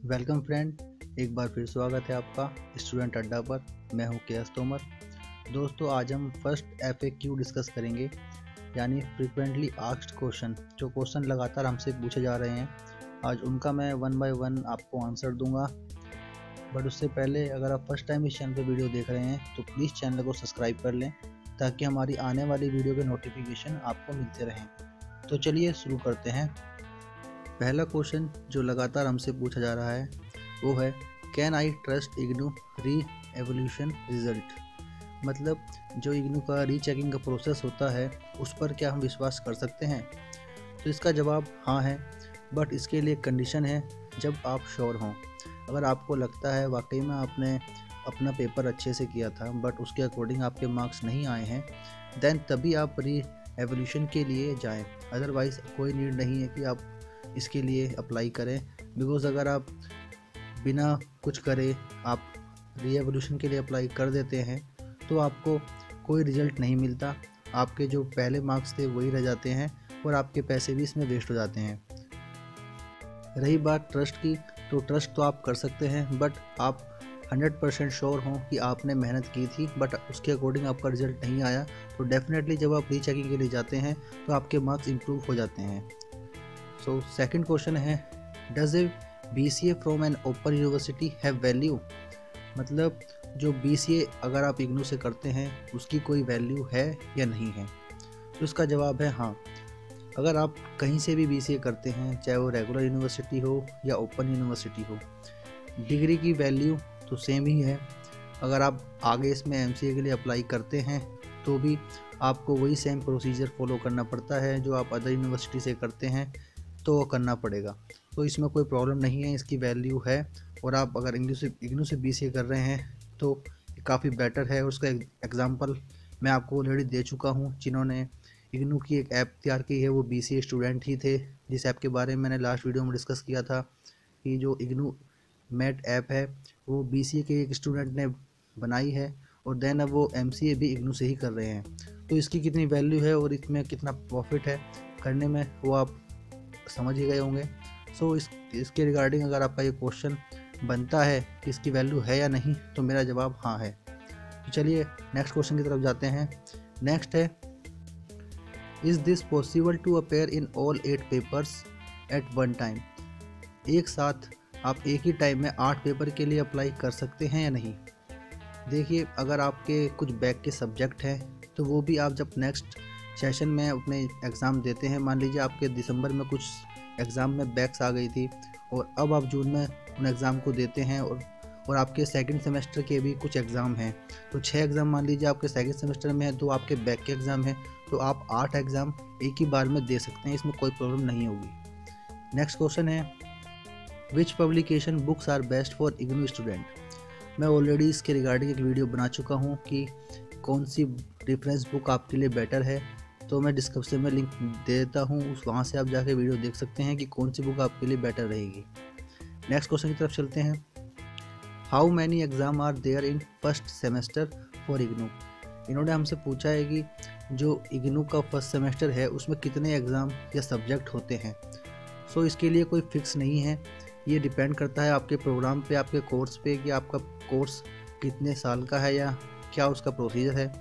Welcome friend, एक बार फिर स्वागत है आपका स्टूडेंट अड्डा पर। मैं हूँ के एस तोमर। दोस्तों, आज हम फ़र्स्ट एफ़ क्यू डिस्कस करेंगे, यानी फ्रिक्वेंटली आस्क्ड क्वेश्चन, जो क्वेश्चन लगातार हमसे पूछे जा रहे हैं। आज उनका मैं वन बाय वन आपको आंसर दूँगा। बट उससे पहले, अगर आप फ़र्स्ट टाइम इस चैनल पर वीडियो देख रहे हैं तो प्लीज़ चैनल को सब्सक्राइब कर लें, ताकि हमारी आने वाली वीडियो के नोटिफिकेशन आपको मिलते रहें। तो चलिए शुरू करते हैं। पहला क्वेश्चन जो लगातार हमसे पूछा जा रहा है, वो है कैन आई ट्रस्ट इग्नू री एवोल्यूशन रिज़ल्ट मतलब जो इग्नू का रीचेकिंग का प्रोसेस होता है, उस पर क्या हम विश्वास कर सकते हैं? तो इसका जवाब हाँ है बट इसके लिए कंडीशन है, जब आप श्योर हों। अगर आपको लगता है, वाकई में आपने अपना पेपर अच्छे से किया था बट उसके अकॉर्डिंग आपके मार्क्स नहीं आए हैं देन तभी आप री एवोल्यूशन के लिए जाएँ। अदरवाइज़ कोई नीड नहीं है कि आप इसके लिए अप्लाई करें। बिकॉज़ अगर आप बिना कुछ करे आप रीएवोल्यूशन के लिए अप्लाई कर देते हैं तो आपको कोई रिज़ल्ट नहीं मिलता। आपके जो पहले मार्क्स थे वही रह जाते हैं और आपके पैसे भी इसमें वेस्ट हो जाते हैं। रही बात ट्रस्ट की तो ट्रस्ट तो आप कर सकते हैं बट आप 100 परसेंट श्योर हों कि आपने मेहनत की थी बट उसके अकॉर्डिंग आपका रिज़ल्ट नहीं आया तो डेफिनेटली जब आप रीचेकिंग के लिए जाते हैं तो आपके मार्क्स इम्प्रूव हो जाते हैं। सो सेकंड क्वेश्चन है does a B C A from an open university have value मतलब जो बी सी ए अगर आप इग्नू से करते हैं, उसकी कोई वैल्यू है या नहीं है? तो इसका जवाब है हाँ। अगर आप कहीं से भी बी सी ए करते हैं, चाहे वो रेगुलर यूनिवर्सिटी हो या ओपन यूनिवर्सिटी हो डिग्री की वैल्यू तो सेम ही है। अगर आप आगे इसमें एम सी ए के लिए अप्लाई करते हैं तो भी आपको वही सेम प्रोसीजर फॉलो करना पड़ता है जो आप अदर यूनिवर्सिटी से करते हैं। तो वो करना पड़ेगा। तो इसमें कोई प्रॉब्लम नहीं है, इसकी वैल्यू है। और आप अगर इंग्लिश से इग्नू से बी कर रहे हैं तो काफ़ी बेटर है। उसका एग्ज़ाम्पल मैं आपको ऑलरेडी दे चुका हूँ, जिन्होंने इग्नू की एक ऐप तैयार की है। वो बी स्टूडेंट ही थे। जिस ऐप के बारे में मैंने लास्ट वीडियो में डिस्कस किया था कि जो इग्नू मेट ऐप है, वो बी के एक स्टूडेंट ने बनाई है। और देन अब वो एमसीए भी इग्नू से ही कर रहे हैं। तो इसकी कितनी वैल्यू है और इसमें कितना प्रॉफिट है, करने में वो आप समझ ही गए होंगे। सो so, इस इसके रिगार्डिंग अगर आपका ये क्वेश्चन बनता है कि इसकी वैल्यू है या नहीं तो मेरा जवाब हाँ है। तो चलिए नेक्स्ट क्वेश्चन की तरफ़ जाते हैं। नेक्स्ट है is this possible to appear in all eight papers at one time एक साथ आप एक ही टाइम में आठ पेपर के लिए अप्लाई कर सकते हैं या नहीं? देखिए अगर आपके कुछ बैक के सब्जेक्ट हैं तो वो भी आप जब नेक्स्ट सेशन में अपने एग्ज़ाम देते हैं। मान लीजिए आपके दिसंबर में कुछ एग्ज़ाम में बैक्स आ गई थी और अब आप जून में उन एग्ज़ाम को देते हैं और और आपके सेकंड सेमेस्टर के भी कुछ एग्ज़ाम हैं। तो छः एग्ज़ाम मान लीजिए आपके सेकंड सेमेस्टर में है तो आपके बैक के एग्ज़ाम हैं तो आप आठ एग्ज़ाम एक ही बार में दे सकते हैं, इसमें कोई प्रॉब्लम नहीं होगी। नेक्स्ट क्वेश्चन है which publication books are best for IGNOU student मैं ऑलरेडी इसके रिगार्डिंग एक वीडियो बना चुका हूँ कि कौन सी रेफरेंस बुक आपके लिए बेटर है। तो मैं डिस्क्रिप्शन में लिंक दे देता हूँ उस वहाँ से आप जाके वीडियो देख सकते हैं कि कौन सी बुक आपके लिए बेटर रहेगी। नेक्स्ट क्वेश्चन की तरफ़ चलते हैं। How many exam are there in first semester for IGNOU इन्होंने हमसे पूछा है कि जो इग्नू का फ़र्स्ट सेमेस्टर है उसमें कितने एग्ज़ाम या सब्जेक्ट होते हैं? सो so, इसके लिए कोई फिक्स नहीं है। ये डिपेंड करता है आपके प्रोग्राम पे आपके कोर्स पे कि आपका कोर्स कितने साल का है या क्या उसका प्रोसीजर है।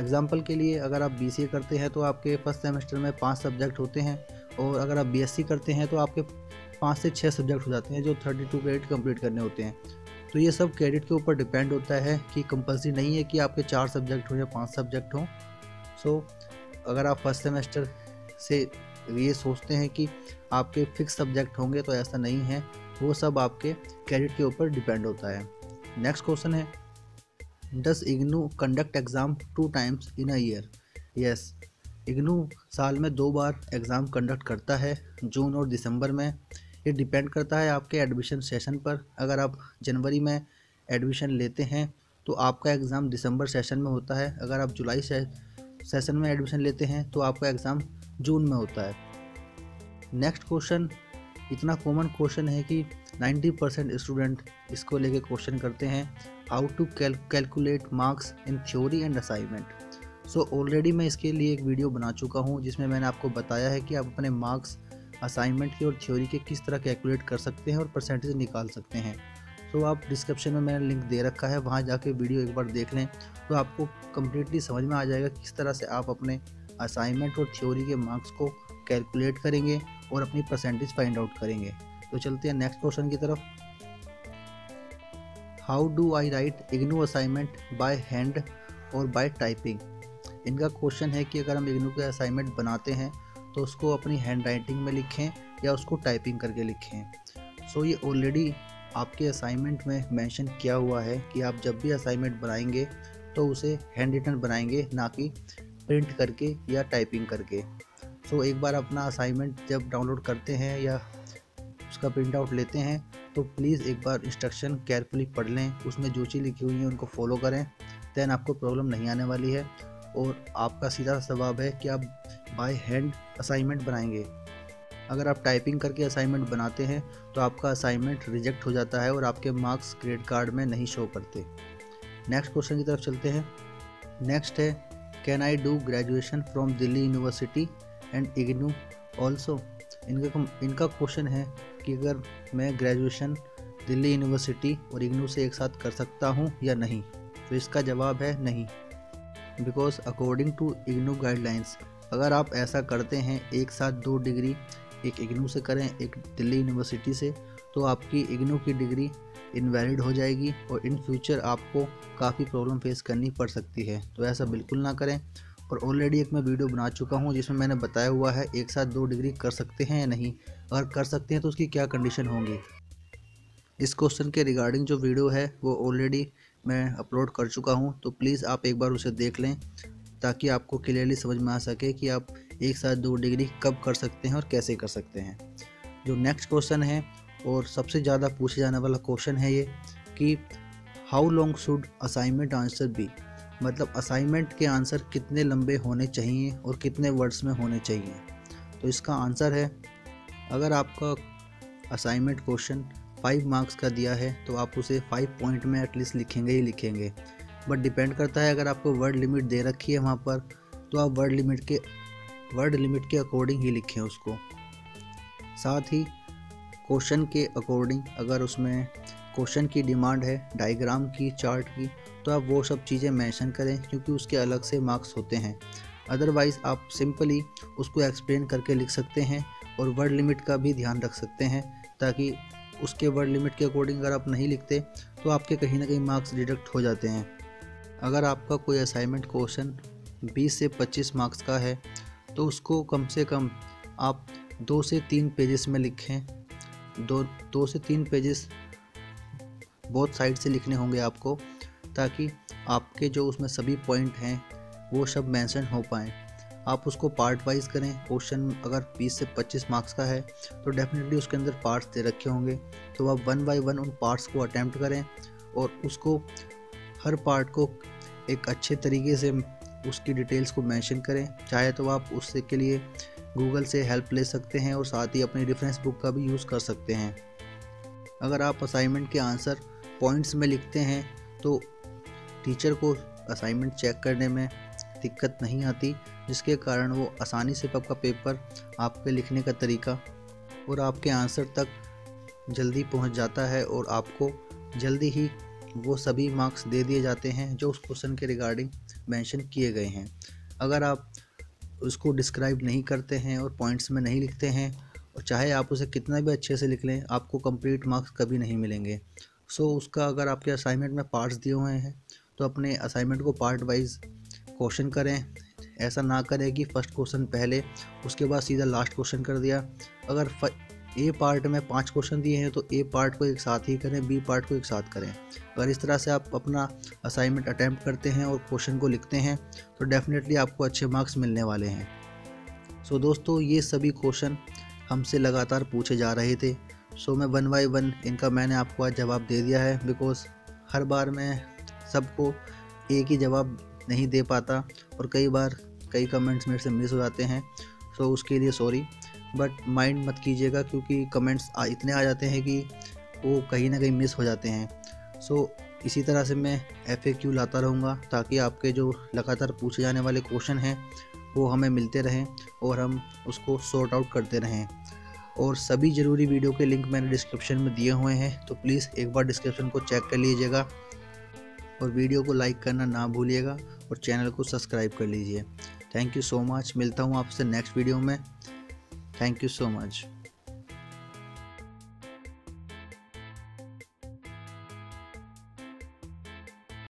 एग्ज़ाम्पल के लिए अगर आप बी करते हैं तो आपके फ़र्स्ट सेमेस्टर में पाँच सब्जेक्ट होते हैं और अगर आप बीएससी करते हैं तो आपके पाँच से छः सब्जेक्ट हो जाते हैं जो थर्टी टू क्रेडिट कंप्लीट करने होते हैं। तो ये सब क्रेडिट के ऊपर डिपेंड होता है कि कंपलसरी नहीं है कि आपके चार सब्जेक्ट हों या पाँच सब्जेक्ट हों। सो अगर आप फ़र्स्ट सेमेस्टर से ये सोचते हैं कि आपके फिक्स सब्जेक्ट होंगे तो ऐसा नहीं है, वो सब आपके क्रेडिट के ऊपर डिपेंड होता है। नेक्स्ट क्वेश्चन है does IGNOU conduct exam two times in a year yes IGNOU साल में दो बार एग्ज़ाम कंडक्ट करता है जून और दिसंबर में। ये डिपेंड करता है आपके एडमिशन सेशन पर। अगर आप जनवरी में एडमिशन लेते हैं तो आपका एग्ज़ाम दिसंबर सेशन में होता है। अगर आप जुलाई से, सेशन में एडमिशन लेते हैं तो आपका एग्ज़ाम जून में होता है। नेक्स्ट क्वेश्चन इतना कॉमन क्वेश्चन है कि 90 परसेंट स्टूडेंट इसको लेके क्वेश्चन करते हैं how to calculate marks in theory and assignment so already मैं इसके लिए एक वीडियो बना चुका हूँ, जिसमें मैंने आपको बताया है कि आप अपने मार्क्स असाइनमेंट की और थ्योरी के किस तरह कैलकुलेट कर सकते हैं और परसेंटेज निकाल सकते हैं। तो आप डिस्क्रिप्शन में मैंने लिंक दे रखा है, वहाँ जाके वीडियो एक बार देख लें तो आपको कम्प्लीटली समझ में आ जाएगा किस तरह से आप अपने असाइनमेंट और थ्योरी के मार्क्स को कैलकुलेट करेंगे और अपनी परसेंटेज फाइंड आउट करेंगे। तो चलते हैं नेक्स्ट क्वेश्चन की तरफ़. How do I write IGNOU assignment by hand और बाय टाइपिंग इनका क्वेश्चन है कि अगर हम इग्नू के असाइनमेंट बनाते हैं तो उसको अपनी हैंड राइटिंग में लिखें या उसको टाइपिंग करके लिखें. सो so, ये ऑलरेडी आपके असाइनमेंट में मेंशन किया हुआ है कि आप जब भी असाइनमेंट बनाएँगे तो उसे हैंड रिटन बनाएँगे ना कि प्रिंट करके या टाइपिंग करके. सो so, एक बार अपना असाइनमेंट जब डाउनलोड करते हैं या उसका प्रिंट आउट लेते हैं तो प्लीज़ एक बार इंस्ट्रक्शन केयरफुली पढ़ लें, उसमें जो चीज़ लिखी हुई है उनको फॉलो करें दैन आपको प्रॉब्लम नहीं आने वाली है, और आपका सीधा जवाब है कि आप बाय हैंड असाइनमेंट बनाएँगे। अगर आप टाइपिंग करके असाइनमेंट बनाते हैं तो आपका असाइनमेंट रिजेक्ट हो जाता है और आपके मार्क्स क्रेडिट कार्ड में नहीं शो करते। नेक्स्ट क्वेश्चन की तरफ़ चलते हैं। नेक्स्ट है can I do graduation from Delhi university and IGNOU also इनका इनका क्वेश्चन है कि अगर मैं ग्रेजुएशन दिल्ली यूनिवर्सिटी और इग्नू से एक साथ कर सकता हूँ या नहीं तो इसका जवाब है नहीं। Because according to IGNOU guidelines अगर आप ऐसा करते हैं, एक साथ दो डिग्री एक इग्नू से करें, एक दिल्ली यूनिवर्सिटी से तो आपकी इग्नू की डिग्री इनवैलिड हो जाएगी और इन फ्यूचर आपको काफ़ी प्रॉब्लम फेस करनी पड़ सकती है। तो ऐसा बिल्कुल ना करें। और ऑलरेडी एक मैं वीडियो बना चुका हूँ, जिसमें मैंने बताया हुआ है, एक साथ दो डिग्री कर सकते हैं या नहीं। अगर कर सकते हैं तो उसकी क्या कंडीशन होंगी? इस क्वेश्चन के रिगार्डिंग जो वीडियो है, वो ऑलरेडी मैं अपलोड कर चुका हूँ तो प्लीज़ आप एक बार उसे देख लें, ताकि आपको क्लियरली समझ में आ सके कि आप एक साथ दो डिग्री कब कर सकते हैं और कैसे कर सकते हैं। जो नेक्स्ट क्वेश्चन है, और सबसे ज़्यादा पूछे जाने वाला क्वेश्चन है ये, कि how long should assignment answer be मतलब असाइनमेंट के आंसर कितने लंबे होने चाहिए और कितने वर्ड्स में होने चाहिए। तो इसका आंसर है, अगर आपका असाइनमेंट क्वेश्चन फाइव मार्क्स का दिया है तो आप उसे फाइव पॉइंट में एटलीस्ट लिखेंगे ही लिखेंगे। बट डिपेंड करता है, अगर आपको वर्ड लिमिट दे रखी है वहाँ पर तो आप वर्ड लिमिट के वर्ड लिमिट के अकॉर्डिंग ही लिखें उसको। साथ ही क्वेश्चन के अकॉर्डिंग अगर उसमें क्वेश्चन की डिमांड है, डायग्राम की, चार्ट की तो आप वो सब चीज़ें मेंशन करें क्योंकि उसके अलग से मार्क्स होते हैं। अदरवाइज़ आप सिंपली उसको एक्सप्लेन करके लिख सकते हैं और वर्ड लिमिट का भी ध्यान रख सकते हैं ताकि उसके वर्ड लिमिट के अकॉर्डिंग अगर आप नहीं लिखते तो आपके कहीं ना कहीं मार्क्स डिडक्ट हो जाते हैं। अगर आपका कोई असाइनमेंट क्वेश्चन 20 से 25 मार्क्स का है तो उसको कम से कम आप दो से तीन पेजेस में लिखें। दो दो से तीन पेजेस बहुत साइड से लिखने होंगे आपको, ताकि आपके जो उसमें सभी पॉइंट हैं, वो सब मेंशन हो पाएँ। आप उसको पार्ट वाइज करें क्वेश्चन अगर 20 से 25 मार्क्स का है तो डेफिनेटली उसके अंदर पार्ट्स दे रखे होंगे। तो आप वन बाय वन उन पार्ट्स को अटैम्प्ट करें और उसको हर पार्ट को एक अच्छे तरीके से उसकी डिटेल्स को मेंशन करें। चाहे तो आप उससे के लिए गूगल से हेल्प ले सकते हैं और साथ ही अपनी रेफरेंस बुक का भी यूज़ कर सकते हैं। अगर आप असाइनमेंट के आंसर पॉइंट्स में लिखते हैं तो टीचर को असाइनमेंट चेक करने में दिक्कत नहीं आती, जिसके कारण वो आसानी से आपका पेपर आपके लिखने का तरीका और आपके आंसर तक जल्दी पहुँच जाता है और आपको जल्दी ही वो सभी मार्क्स दे दिए जाते हैं जो उस क्वेश्चन के रिगार्डिंग मेंशन किए गए हैं। अगर आप उसको डिस्क्राइब नहीं करते हैं और पॉइंट्स में नहीं लिखते हैं, और चाहे आप उसे कितना भी अच्छे से लिख लें, आपको कंप्लीट मार्क्स कभी नहीं मिलेंगे। सो so, उसका अगर आपके असाइनमेंट में पार्ट्स दिए हुए हैं तो अपने असाइनमेंट को पार्ट वाइज क्वेश्चन करें। ऐसा ना करें कि फ़र्स्ट क्वेश्चन पहले उसके बाद सीधा लास्ट क्वेश्चन कर दिया। अगर ए पार्ट में पाँच क्वेश्चन दिए हैं तो ए पार्ट को एक साथ ही करें बी पार्ट को एक साथ करें। अगर इस तरह से आप अपना असाइनमेंट अटैम्प्ट करते हैं और क्वेश्चन को लिखते हैं तो डेफिनेटली आपको अच्छे मार्क्स मिलने वाले हैं। सो so, दोस्तों ये सभी क्वेश्चन हमसे लगातार पूछे जा रहे थे। सो मैं वन बाई वन इनका मैंने आपको आज जवाब दे दिया है बिकॉज़ हर बार मैं सबको एक ही जवाब नहीं दे पाता और कई बार कई कमेंट्स मेरे से मिस हो जाते हैं। सो उसके लिए सॉरी बट माइंड मत कीजिएगा क्योंकि कमेंट्स इतने आ जाते हैं कि वो कहीं ना कहीं मिस हो जाते हैं। सो इसी तरह से मैं एफ़ क्यू लाता रहूँगा ताकि आपके जो लगातार पूछे जाने वाले क्वेश्चन हैं, वो हमें मिलते रहें और हम उसको सॉर्ट आउट करते रहें। और सभी ज़रूरी वीडियो के लिंक मैंने डिस्क्रिप्शन में दिए हुए हैं तो प्लीज़ एक बार डिस्क्रिप्शन को चेक कर लीजिएगा और वीडियो को लाइक करना ना भूलिएगा और चैनल को सब्सक्राइब कर लीजिए। थैंक यू सो मच मिलता हूँ आपसे नेक्स्ट वीडियो में। Thank you so much